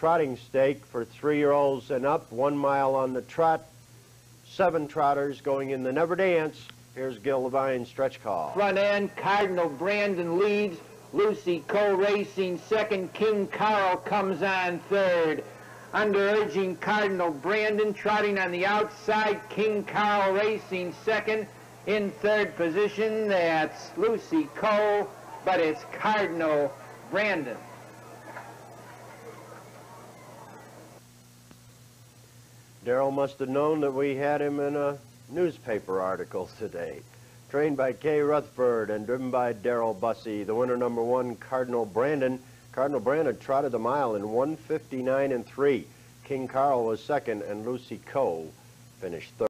trotting stake for three-year-olds and up, one mile on the trot. Seven trotters going in the Never Dance. Here's Gil stretch call. Front end, Cardinal Branden leads. Lucy Co racing second. King Carl comes on third. Under urging Cardinal Branden trotting on the outside. King Carl racing second. In third position, that's Lucy Co, but it's Cardinal Branden. Daryl must have known that we had him in a newspaper article today. Trained by Kay Rutherford and driven by Daryl Busse, the winner number one, Cardinal Branden. Cardinal Branden trotted the mile in 159 and 3. King Carl was second and Lucy Co finished third.